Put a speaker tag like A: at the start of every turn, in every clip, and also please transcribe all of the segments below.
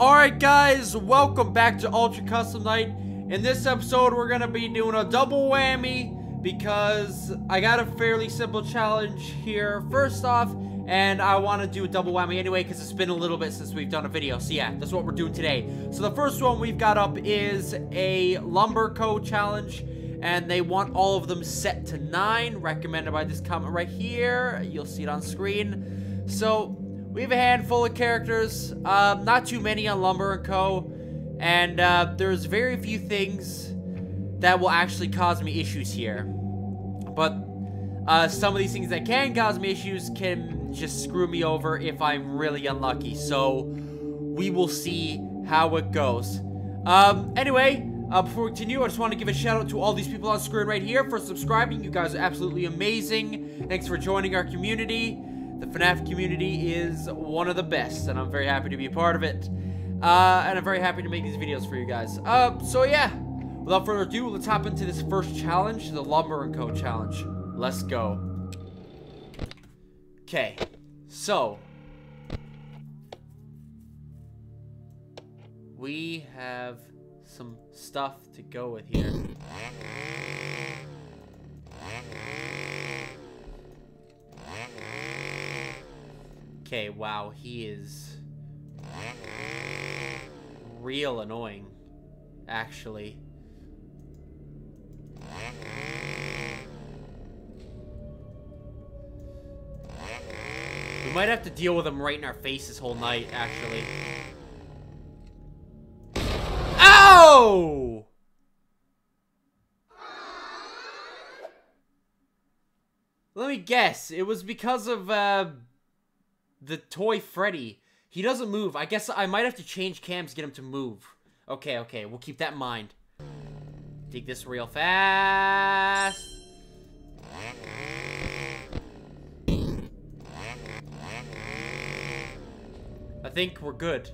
A: Alright guys, welcome back to Ultra Custom Night. In this episode, we're going to be doing a double whammy because I got a fairly simple challenge here first off, and I want to do a double whammy anyway because it's been a little bit since we've done a video. So yeah, that's what we're doing today. So the first one we've got up is a Lumber Co. challenge, and they want all of them set to 9, recommended by this comment right here. You'll see it on screen. So we have a handful of characters, um, not too many on Lumber & Co. And uh, there's very few things that will actually cause me issues here. But uh, some of these things that can cause me issues can just screw me over if I'm really unlucky. So we will see how it goes. Um, anyway, uh, before we continue, I just want to give a shout out to all these people on screen right here for subscribing. You guys are absolutely amazing. Thanks for joining our community. The FNAF community is one of the best, and I'm very happy to be a part of it. Uh, and I'm very happy to make these videos for you guys. Uh, so yeah, without further ado, let's hop into this first challenge, the Lumber & Co. challenge. Let's go. Okay, so. We have some stuff to go with here. Okay, wow, he is real annoying, actually. We might have to deal with him right in our face this whole night, actually. Ow! Let me guess. It was because of, uh the toy Freddy. He doesn't move. I guess I might have to change cams to get him to move. Okay, okay. We'll keep that in mind. Dig this real fast. I think we're good.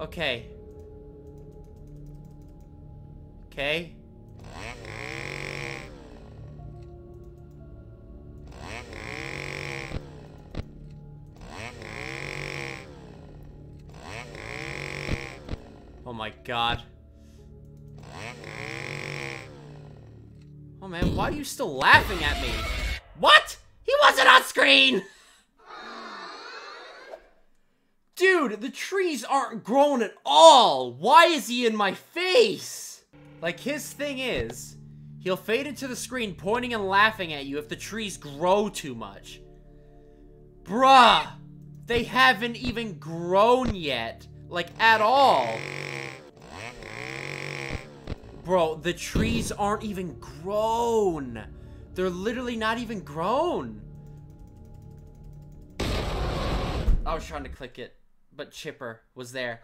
A: Okay. Okay. My god. Oh man, why are you still laughing at me? What? He wasn't on screen! Dude, the trees aren't grown at all! Why is he in my face? Like, his thing is, he'll fade into the screen pointing and laughing at you if the trees grow too much. Bruh! They haven't even grown yet. Like, at all. Bro, the trees aren't even grown. They're literally not even grown. I was trying to click it, but Chipper was there.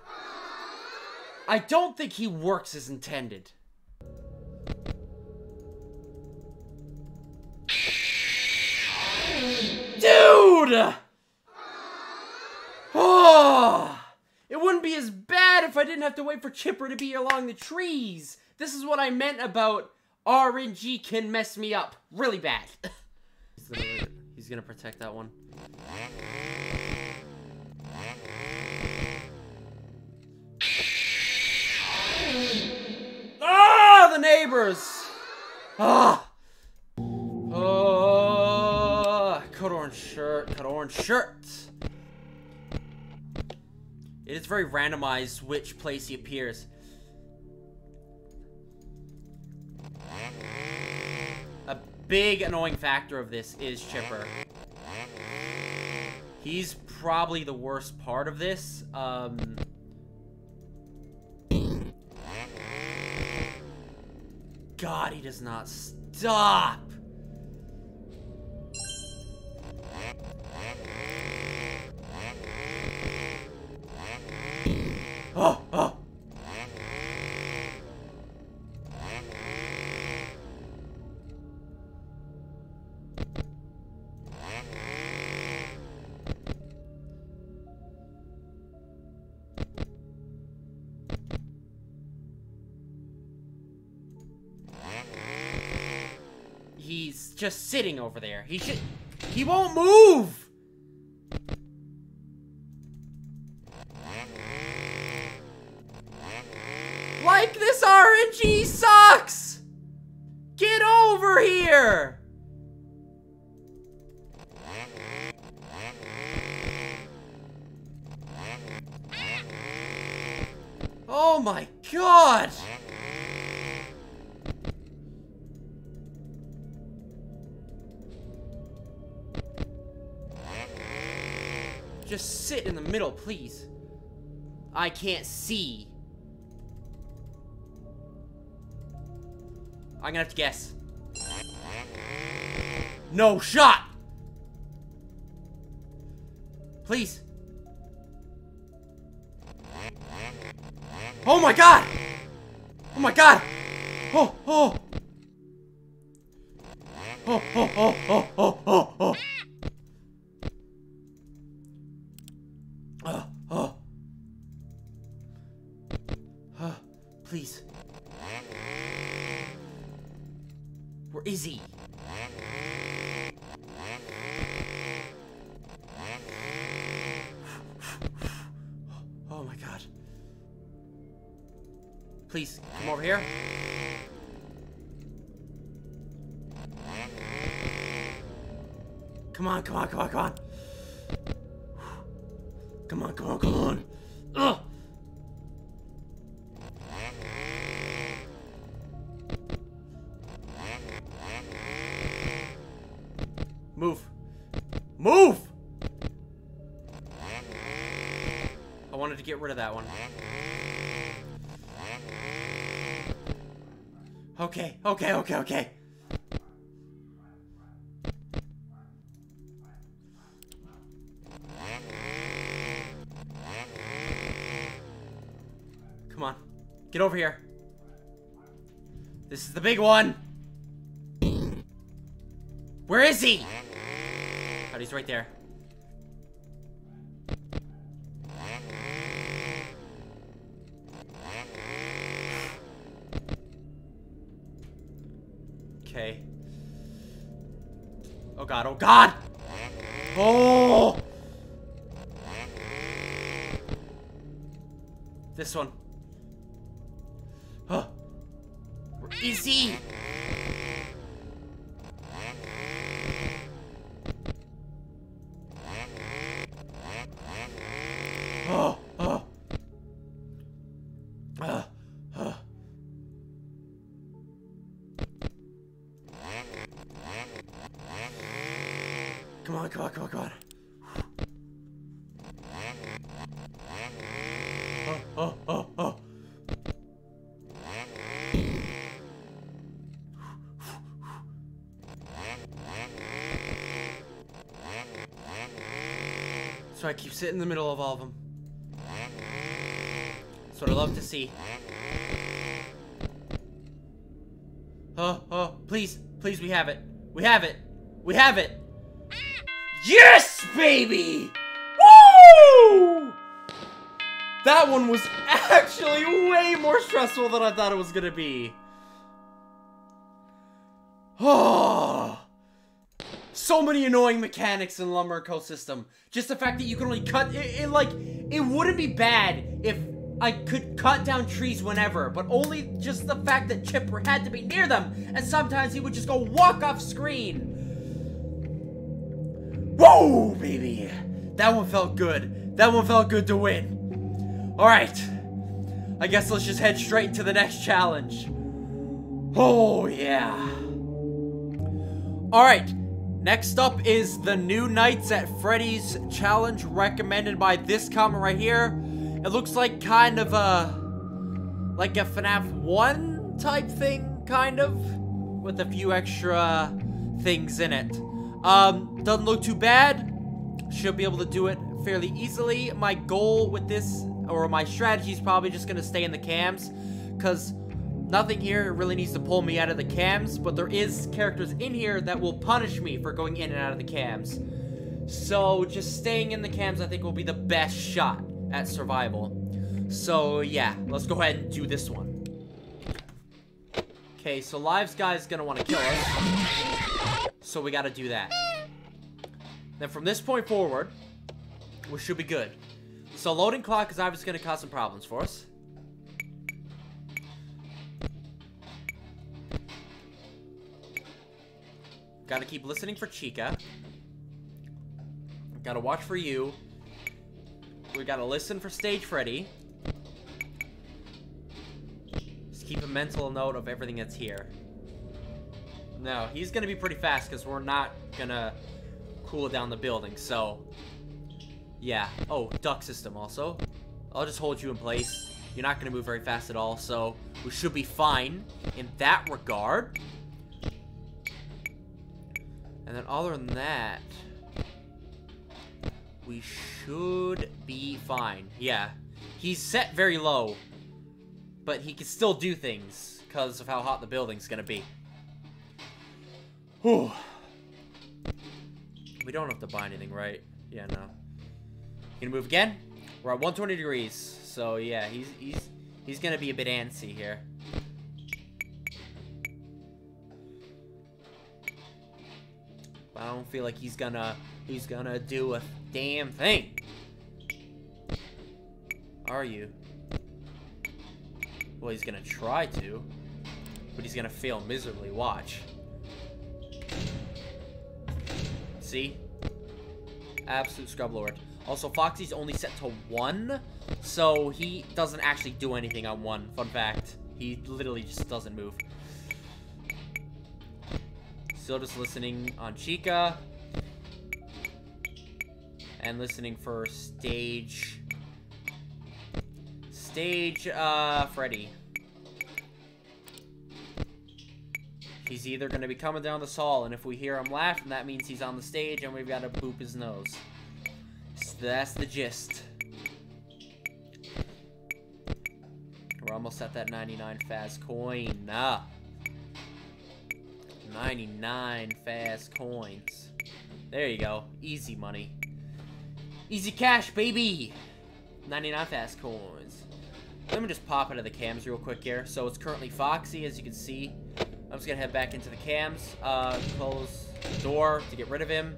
A: I don't think he works as intended. Dude! Oh! It wouldn't be as bad if I didn't have to wait for Chipper to be along the trees. This is what I meant about RNG can mess me up really bad. he's, gonna, he's gonna protect that one. Ah, the neighbors! Ah! Oh, cut orange shirt, cut orange shirt. It is very randomized which place he appears. A big annoying factor of this is Chipper. He's probably the worst part of this. Um, God, he does not stop. just sitting over there. He should... He won't move! Like this RNG sucks! Get over here! Oh my god! Just sit in the middle, please. I can't see. I'm gonna have to guess. No shot! Please. Oh my god! Oh my god! Oh, oh! Oh, oh, oh, oh, oh, oh, oh! Oh, oh. Oh, please. Where is he? Oh my god. Please, come over here. Come on, come on, come on, come on. Come on, come on, come on. Ugh. Move. Move! I wanted to get rid of that one. Okay, okay, okay, okay. Get over here. This is the big one. Where is he? Oh, he's right there. Okay. Oh god, oh god! Oh! This one. He? Oh, oh. Come on, come on, come on, come on. Sitting in the middle of all of them. That's what I love to see. Oh, oh, please, please, we have it. We have it. We have it. Yes, baby! Woo! That one was actually way more stressful than I thought it was gonna be. Oh. So many annoying mechanics in Lumber Ecosystem. Just the fact that you can only cut it, it like it wouldn't be bad if I could cut down trees whenever, but only just the fact that Chipper had to be near them, and sometimes he would just go walk off screen. Whoa, baby! That one felt good. That one felt good to win. Alright. I guess let's just head straight into the next challenge. Oh, yeah. Alright. Next up is the new Nights at Freddy's challenge recommended by this comment right here. It looks like kind of a... Like a FNAF 1 type thing, kind of. With a few extra things in it. Um, doesn't look too bad. Should be able to do it fairly easily. My goal with this, or my strategy is probably just going to stay in the cams. Because nothing here really needs to pull me out of the cams. But there is characters in here that will punish me for going in and out of the cams. So just staying in the cams I think will be the best shot at survival. So yeah, let's go ahead and do this one. Okay, so Lives Guy's gonna want to kill us. So we gotta do that. Then from this point forward, we should be good. So loading clock is obviously gonna cause some problems for us. Gotta keep listening for Chica. Gotta watch for you. We gotta listen for Stage Freddy. Just keep a mental note of everything that's here. No, he's gonna be pretty fast because we're not gonna cool down the building, so... Yeah. Oh, duck system also. I'll just hold you in place. You're not gonna move very fast at all, so we should be fine in that regard. And then other than that, we should be fine. Yeah, he's set very low, but he can still do things because of how hot the building's gonna be. Whew. We don't have to buy anything, right? Yeah, no. Gonna move again? We're at 120 degrees, so yeah, he's he's he's gonna be a bit antsy here. I don't feel like he's gonna he's gonna do a damn thing. Are you? Well, he's gonna try to, but he's gonna fail miserably. Watch. See? Absolute scrub lord. Also, Foxy's only set to one, so he doesn't actually do anything on one. Fun fact. He literally just doesn't move. Still just listening on Chica. And listening for stage... Stage, uh, Freddy. He's either going to be coming down the hall, and if we hear him laughing, that means he's on the stage, and we've got to poop his nose. So that's the gist. We're almost at that 99 Faz coin. Ah. 99 Faz coins. There you go. Easy money. Easy cash, baby! 99 Faz coins. Let me just pop out of the cams real quick here. So it's currently Foxy, as you can see. I'm just gonna head back into the cams. Uh, close the door to get rid of him.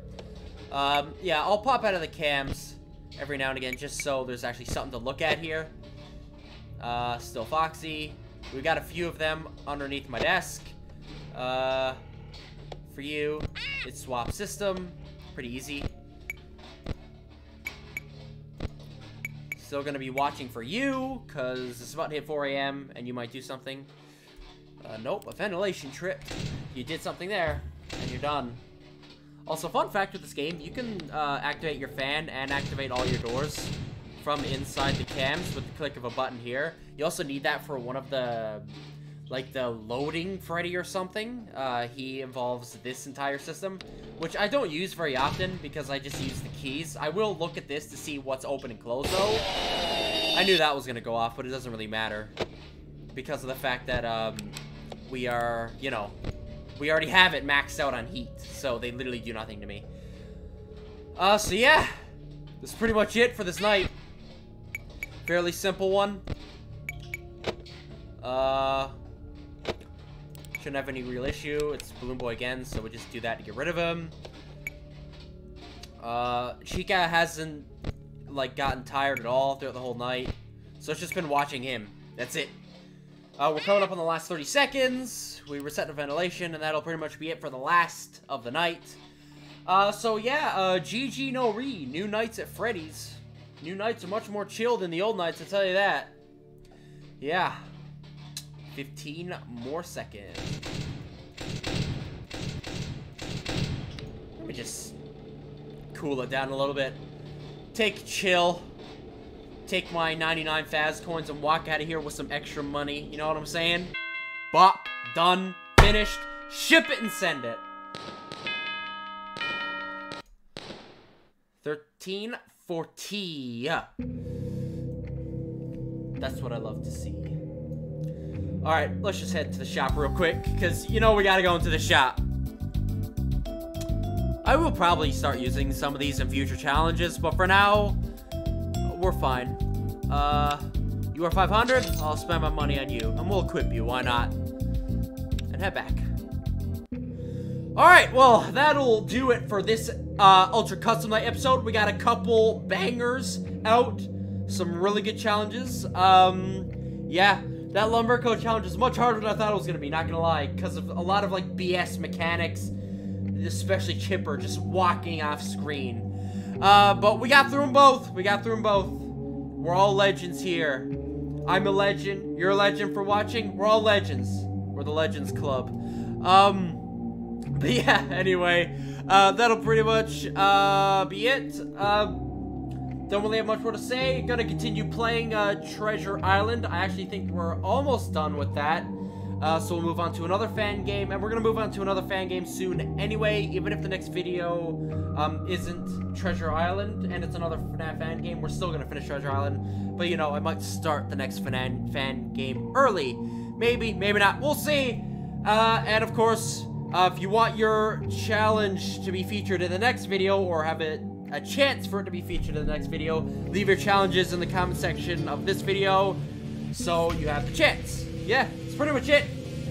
A: Um, yeah, I'll pop out of the cams every now and again just so there's actually something to look at here. Uh, still Foxy. We've got a few of them underneath my desk. Uh, for you, it's swap system. Pretty easy. Still gonna be watching for you, because it's about to hit 4 a.m. and you might do something. Uh, nope, a ventilation trip. You did something there, and you're done. Also, fun fact with this game, you can uh, activate your fan and activate all your doors from inside the cams with the click of a button here. You also need that for one of the, like the loading Freddy or something. Uh, he involves this entire system, which I don't use very often because I just use the keys. I will look at this to see what's open and closed though. I knew that was going to go off, but it doesn't really matter because of the fact that um, we are, you know, we already have it maxed out on heat, so they literally do nothing to me. Uh, so yeah, that's pretty much it for this night. Fairly simple one. Uh, shouldn't have any real issue. It's Balloon Boy again, so we just do that to get rid of him. Uh, Chica hasn't, like, gotten tired at all throughout the whole night. So it's just been watching him. That's it. Uh, we're coming up on the last 30 seconds. We reset the ventilation, and that'll pretty much be it for the last of the night. Uh, so yeah, uh, GG no re. New nights at Freddy's. New nights are much more chill than the old nights, I tell you that. Yeah. 15 more seconds. Let me just cool it down a little bit. Take chill take my 99 Faz coins and walk out of here with some extra money. You know what I'm saying? Bop. Done. Finished. Ship it and send it. 1340. That's what I love to see. Alright, let's just head to the shop real quick, because you know we gotta go into the shop. I will probably start using some of these in future challenges, but for now, we're fine. Uh, you are 500, I'll spend my money on you, and we'll equip you, why not? And head back. Alright, well, that'll do it for this uh, Ultra Custom Night episode. We got a couple bangers out, some really good challenges. Um, yeah, that Lumberco challenge is much harder than I thought it was going to be, not going to lie, because of a lot of, like, BS mechanics especially Chipper just walking off screen. Uh, but we got through them both. We got through them both. We're all legends here. I'm a legend. You're a legend for watching. We're all legends. We're the Legends Club. Um, but yeah, anyway, uh, that'll pretty much, uh, be it. Uh, don't really have much more to say. Gonna continue playing, uh, Treasure Island. I actually think we're almost done with that. Uh, so we'll move on to another fan game, and we're gonna move on to another fan game soon anyway, even if the next video um, isn't Treasure Island, and it's another FNAF fan game, we're still gonna finish Treasure Island, but you know, I might start the next FNAF fan game early. Maybe, maybe not, we'll see! Uh, and of course, uh, if you want your challenge to be featured in the next video, or have it a chance for it to be featured in the next video, leave your challenges in the comment section of this video, so you have the chance. Yeah, that's pretty much it.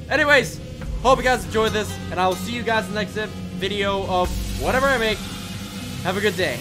A: Anyways, hope you guys enjoyed this, and I will see you guys in the next video of whatever I make. Have a good day.